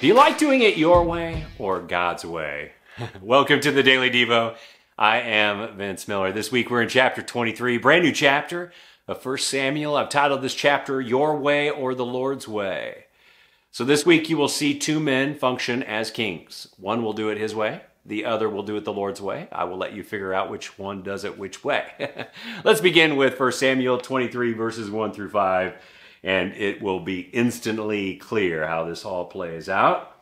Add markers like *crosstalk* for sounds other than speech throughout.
Do you like doing it your way or God's way? *laughs* Welcome to the Daily Devo. I am Vince Miller. This week we're in chapter 23, brand new chapter of 1 Samuel. I've titled this chapter Your Way or the Lord's Way. So this week you will see two men function as kings. One will do it his way, the other will do it the Lord's way. I will let you figure out which one does it which way. *laughs* Let's begin with 1 Samuel 23, verses 1 through 5 and it will be instantly clear how this all plays out.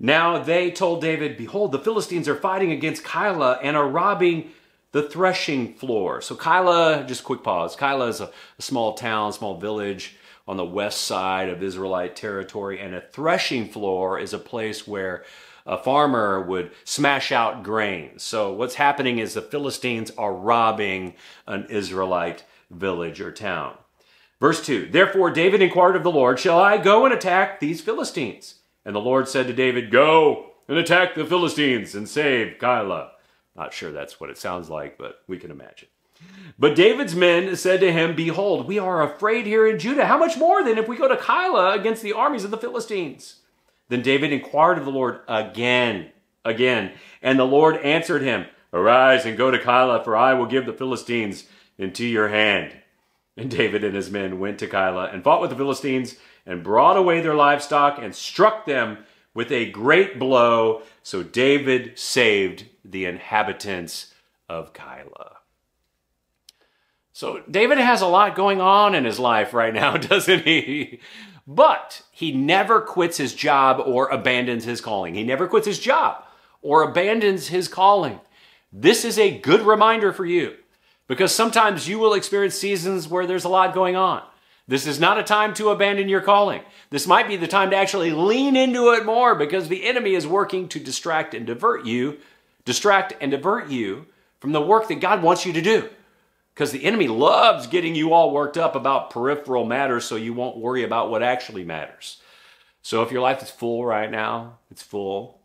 Now they told David, Behold, the Philistines are fighting against Keilah and are robbing the threshing floor. So Keilah, just quick pause. Keilah is a, a small town, small village on the west side of Israelite territory, and a threshing floor is a place where a farmer would smash out grain. So what's happening is the Philistines are robbing an Israelite village or town. Verse 2 Therefore David inquired of the Lord, Shall I go and attack these Philistines? And the Lord said to David, Go and attack the Philistines and save Keilah. Not sure that's what it sounds like, but we can imagine. But David's men said to him, Behold, we are afraid here in Judah. How much more then if we go to Keilah against the armies of the Philistines? Then David inquired of the Lord again, again. And the Lord answered him, Arise and go to Keilah, for I will give the Philistines into your hand. And David and his men went to Keilah and fought with the Philistines and brought away their livestock and struck them with a great blow. So David saved the inhabitants of Keilah. So David has a lot going on in his life right now, *laughs* doesn't he? But he never quits his job or abandons his calling. He never quits his job or abandons his calling. This is a good reminder for you because sometimes you will experience seasons where there's a lot going on. This is not a time to abandon your calling. This might be the time to actually lean into it more because the enemy is working to distract and divert you, distract and divert you from the work that God wants you to do. Because the enemy loves getting you all worked up about peripheral matters so you won't worry about what actually matters. So if your life is full right now, it's full,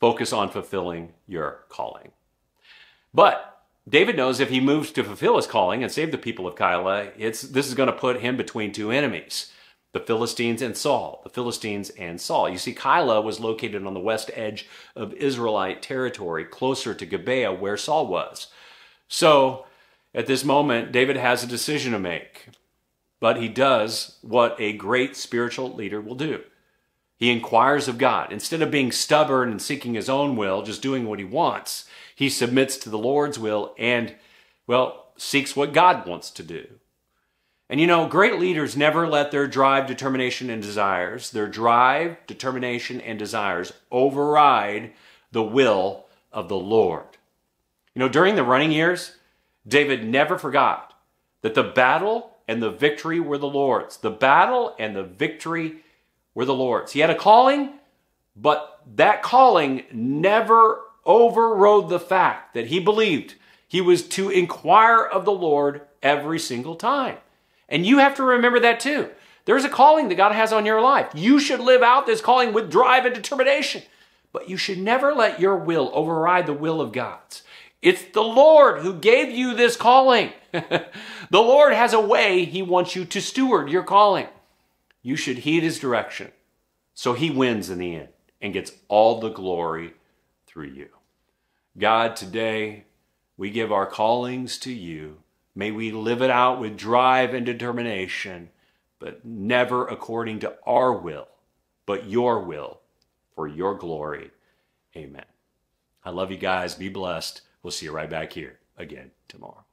focus on fulfilling your calling. But David knows if he moves to fulfill his calling and save the people of Keilah, it's, this is going to put him between two enemies the Philistines and Saul. The Philistines and Saul. You see, Keilah was located on the west edge of Israelite territory, closer to Gibeah, where Saul was. So, at this moment, David has a decision to make. But he does what a great spiritual leader will do. He inquires of God. Instead of being stubborn and seeking his own will, just doing what he wants, he submits to the Lord's will and, well, seeks what God wants to do. And you know, great leaders never let their drive, determination, and desires, their drive, determination, and desires override the will of the Lord. You know, during the running years, David never forgot that the battle and the victory were the Lord's. The battle and the victory were the Lord's. He had a calling, but that calling never overrode the fact that he believed he was to inquire of the Lord every single time. And you have to remember that too. There's a calling that God has on your life. You should live out this calling with drive and determination. But you should never let your will override the will of God's. It's the Lord who gave you this calling. *laughs* the Lord has a way He wants you to steward your calling. You should heed His direction so He wins in the end and gets all the glory through you. God, today we give our callings to you. May we live it out with drive and determination, but never according to our will, but your will for your glory. Amen. I love you guys. Be blessed. We'll see you right back here again tomorrow.